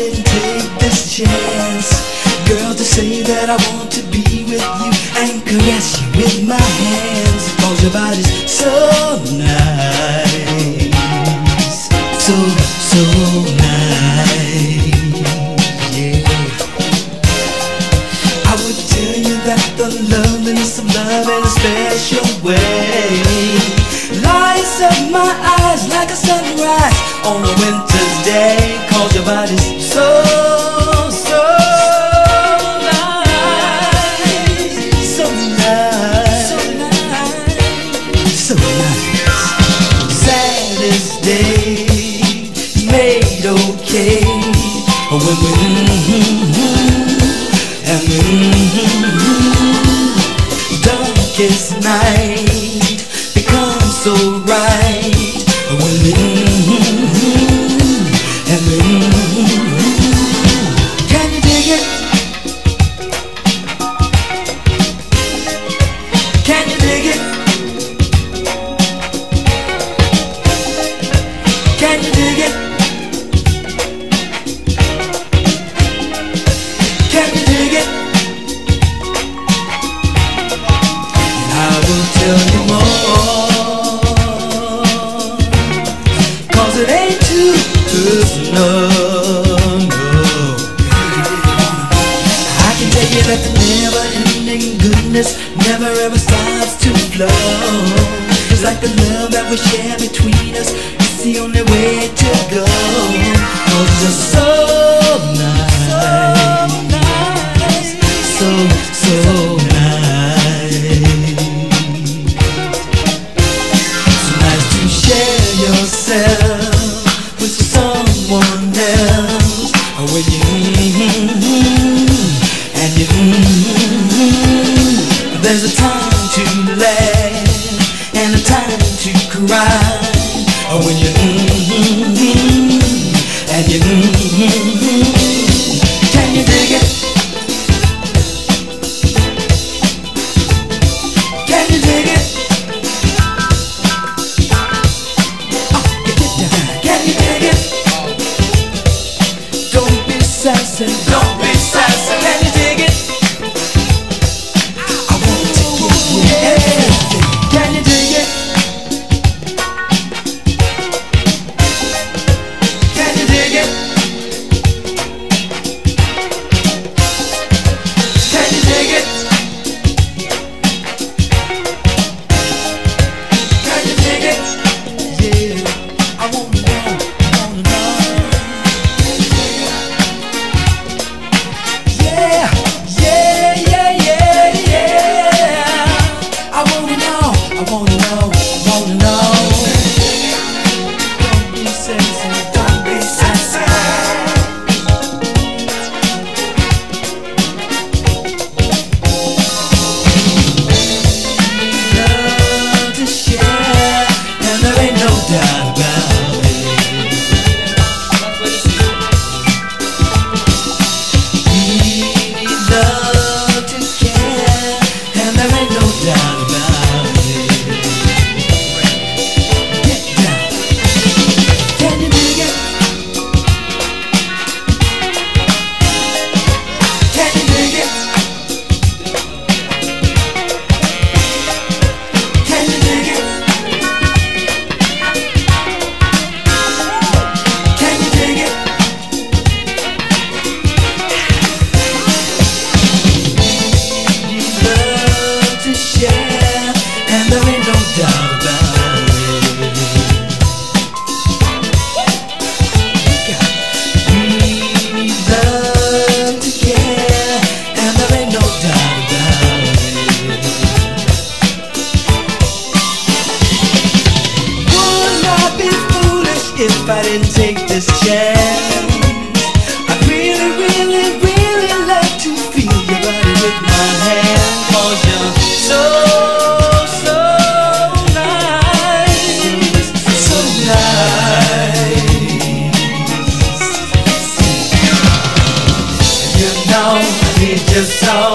didn't take this chance. Girl, to say that I want to be with you And caress you with my hands. Cause your body's so nice. So, so nice. Yeah. I would tell you that the loveliness of love in a special way. Lights up my eyes like a sunrise on a winter's day. Cause your body's day Made okay. When we the never-ending goodness Never ever stops to flow. It's like the love that we share between us It's the only way to go. Cause you're so And I wanna I didn't take this chance. I really, really, really like to feel your body with my hand. Cause you're so, so nice. So nice. You know, I need just so